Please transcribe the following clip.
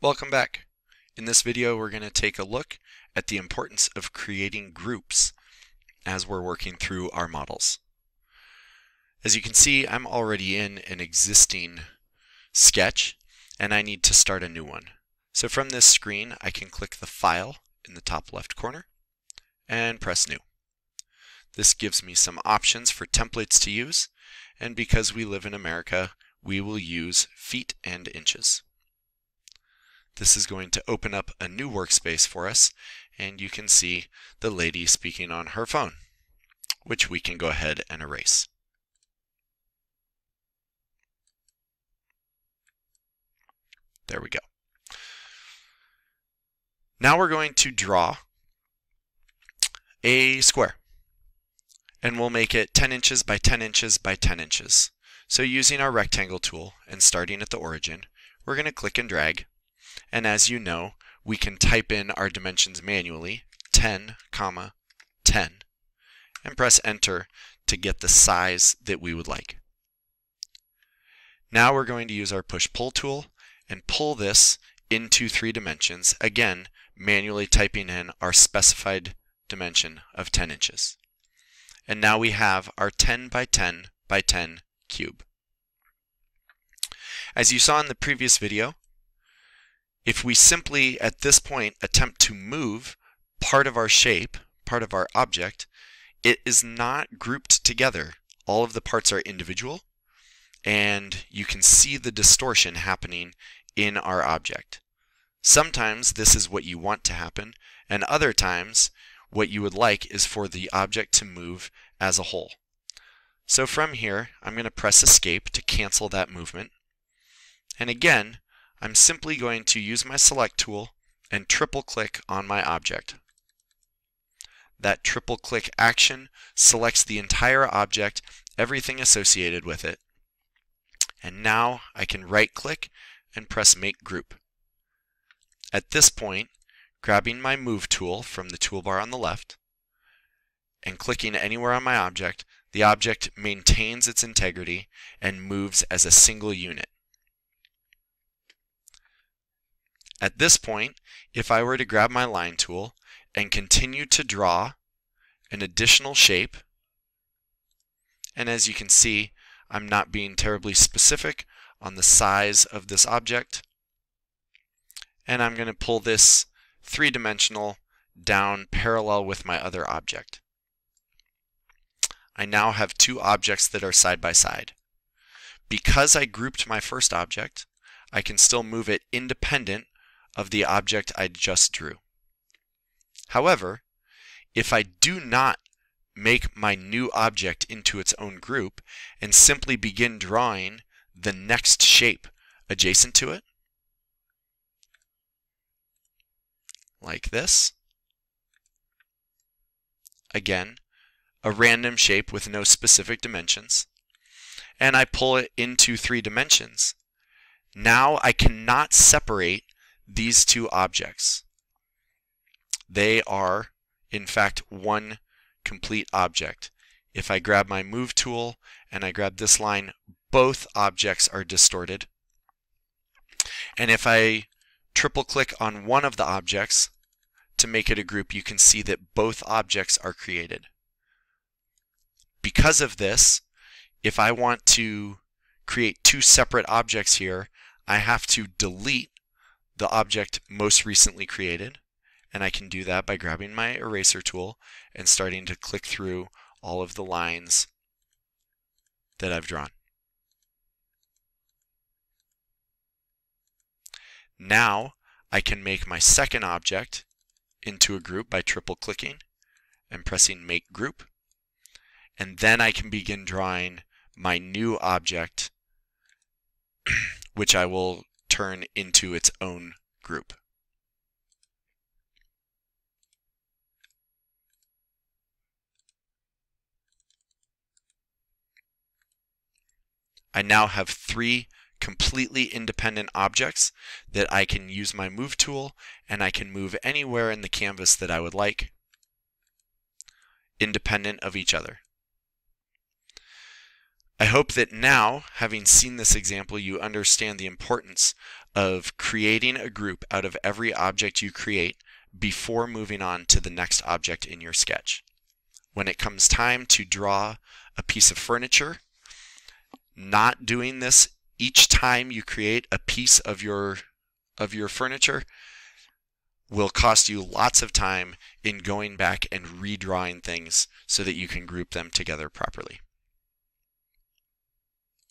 Welcome back. In this video we're going to take a look at the importance of creating groups as we're working through our models. As you can see I'm already in an existing sketch and I need to start a new one. So from this screen I can click the File in the top left corner and press New. This gives me some options for templates to use and because we live in America we will use feet and inches. This is going to open up a new workspace for us and you can see the lady speaking on her phone, which we can go ahead and erase. There we go. Now we're going to draw a square and we'll make it 10 inches by 10 inches by 10 inches. So using our rectangle tool and starting at the origin, we're going to click and drag and as you know, we can type in our dimensions manually, 10, comma, 10, and press enter to get the size that we would like. Now we're going to use our push-pull tool and pull this into three dimensions, again, manually typing in our specified dimension of 10 inches. And now we have our 10 by 10 by 10 cube. As you saw in the previous video, if we simply, at this point, attempt to move part of our shape, part of our object, it is not grouped together. All of the parts are individual, and you can see the distortion happening in our object. Sometimes this is what you want to happen, and other times what you would like is for the object to move as a whole. So from here, I'm going to press escape to cancel that movement. And again, I'm simply going to use my select tool and triple click on my object. That triple click action selects the entire object, everything associated with it. And now I can right click and press make group. At this point, grabbing my move tool from the toolbar on the left and clicking anywhere on my object, the object maintains its integrity and moves as a single unit. At this point, if I were to grab my line tool and continue to draw an additional shape, and as you can see, I'm not being terribly specific on the size of this object, and I'm going to pull this three-dimensional down parallel with my other object. I now have two objects that are side by side. Because I grouped my first object, I can still move it independent of the object I just drew. However, if I do not make my new object into its own group and simply begin drawing the next shape adjacent to it, like this, again, a random shape with no specific dimensions, and I pull it into three dimensions, now I cannot separate these two objects. They are, in fact, one complete object. If I grab my move tool and I grab this line, both objects are distorted. And if I triple click on one of the objects to make it a group, you can see that both objects are created. Because of this, if I want to create two separate objects here, I have to delete the object most recently created. And I can do that by grabbing my eraser tool and starting to click through all of the lines that I've drawn. Now I can make my second object into a group by triple clicking and pressing make group. And then I can begin drawing my new object, which I will turn into its own group. I now have three completely independent objects that I can use my move tool and I can move anywhere in the canvas that I would like independent of each other. I hope that now, having seen this example, you understand the importance of creating a group out of every object you create before moving on to the next object in your sketch. When it comes time to draw a piece of furniture, not doing this each time you create a piece of your of your furniture will cost you lots of time in going back and redrawing things so that you can group them together properly.